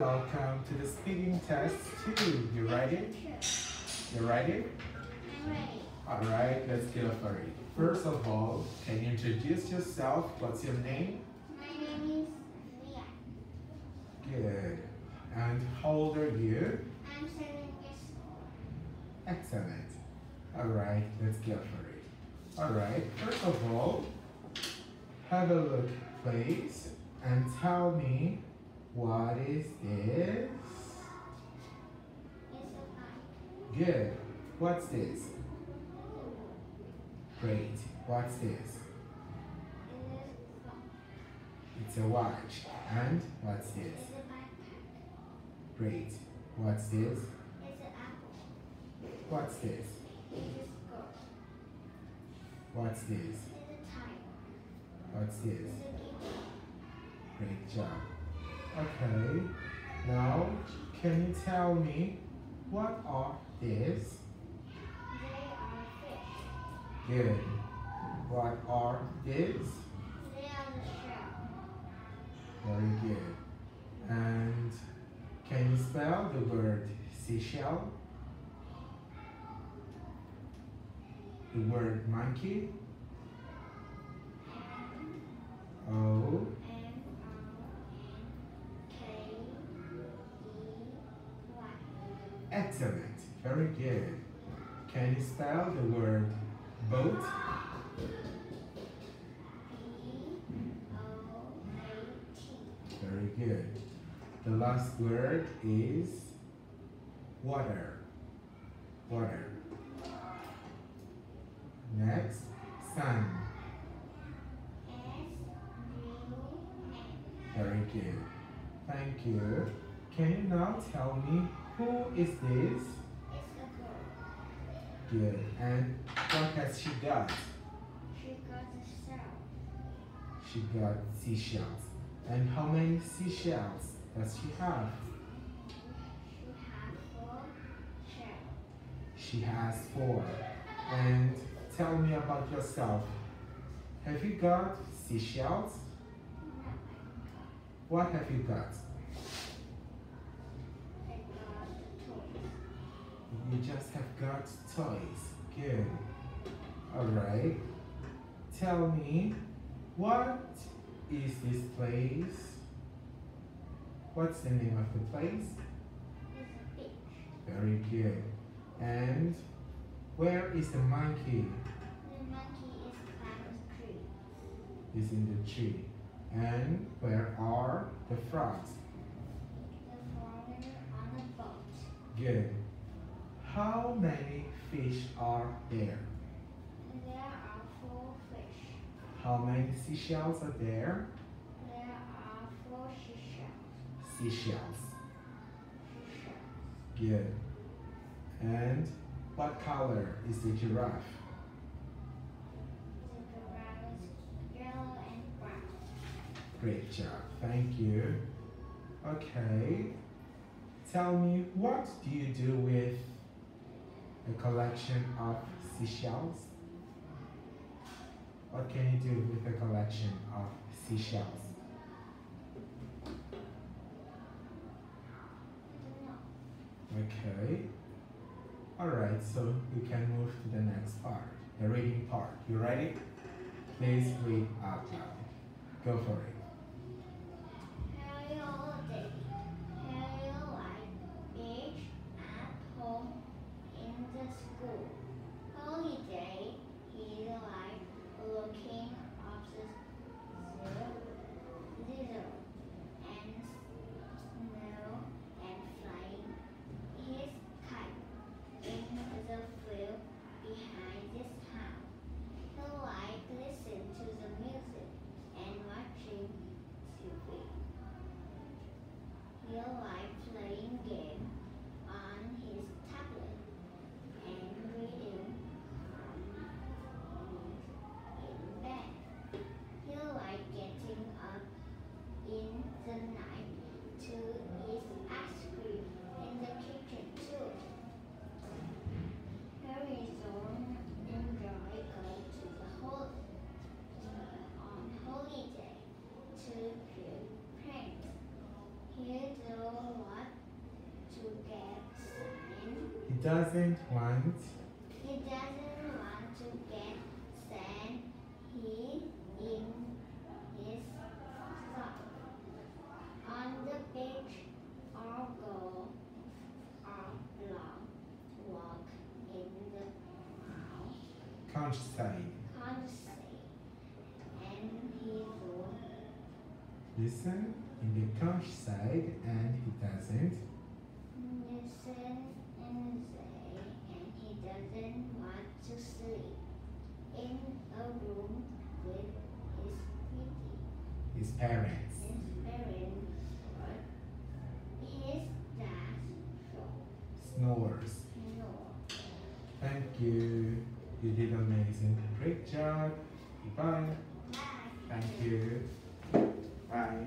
Welcome to the speaking test two. You ready? You ready? I'm ready. Alright, let's get for it. First of all, can you introduce yourself? What's your name? My name is Leah. Good. And how old are you? I'm seven years old. Excellent. Alright, let's get for it. Alright, first of all, have a look, please, and tell me what is this? It's a bike. Good. What's this? Great. What's this? It's a watch. And what's this? It's a backpack. Great. What's this? It's an apple. What's this? It's a skirt. What's this? It's a tie. What's this? Great job. Okay. Now, can you tell me what are these? They are fish. Good. What are these? They are the shell. Very good. And can you spell the word seashell? The word monkey? M O oh. Excellent. Very good. Can you spell the word boat? Very good. The last word is water. Water. Next, sun. Very good. Thank you. Can you now tell me who is this? It's a girl. Good. And what has she got? She got a shell. She got seashells. And how many seashells does she have? She has four shells. She has four. And tell me about yourself. Have you got seashells? No. What have you got? I got toys. You just have got toys. Good. Alright. Tell me, what is this place? What's the name of the place? It's a beach. Very good. And where is the monkey? The monkey is climbing a tree. Is in the tree. And where are the frogs? The father on a boat. Good. How many fish are there? There are four fish. How many seashells are there? There are four seashells. Seashells. Seashells. Good. And what color is the giraffe? The giraffe is yellow and brown. Great job. Thank you. Okay. Tell me, what do you do with a collection of seashells? What can you do with a collection of seashells? Okay. Alright, so we can move to the next part, the reading part. You ready? Please read out loud. Go for it. Harry holiday. Harry like beach at home in the school. Holiday. He like looking up the zoo, zero, and snow and flying his kite in the field behind his house. He like listen to the music and watching TV. He liked playing doesn't want He doesn't want to get sand he in his sock. On the beach or go or long walk in the countryside. country. And he would Listen in the countryside and he doesn't listen 11,163 in a room with his kitty. His parents. His parents his dad snores. Snores. Thank you. You did amazing. Great job. Goodbye. Bye. Thank you. Bye.